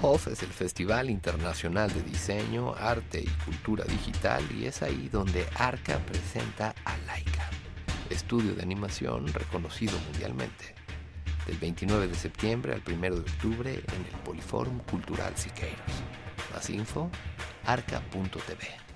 OFF es el Festival Internacional de Diseño, Arte y Cultura Digital y es ahí donde Arca presenta a Laika, estudio de animación reconocido mundialmente. Del 29 de septiembre al 1 de octubre en el Poliforum Cultural Siqueiros. Más info, arca.tv.